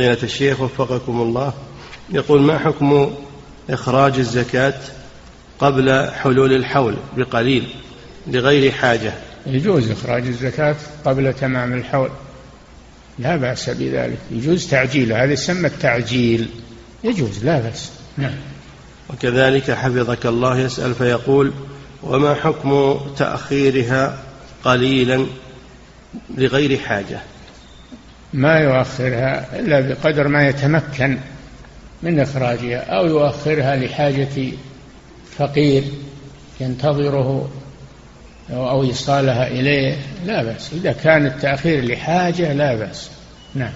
فضيلة الشيخ وفقكم الله يقول ما حكم إخراج الزكاة قبل حلول الحول بقليل لغير حاجة؟ يجوز إخراج الزكاة قبل تمام الحول لا بأس بذلك يجوز تعجيله هذا يسمى التعجيل يجوز لا بأس. نعم. وكذلك حفظك الله يسأل فيقول وما حكم تأخيرها قليلا لغير حاجة؟ ما يؤخرها إلا بقدر ما يتمكن من إخراجها أو يؤخرها لحاجة فقير ينتظره أو إيصالها إليه لا بأس. إذا كان التأخير لحاجة لا بأس. نعم.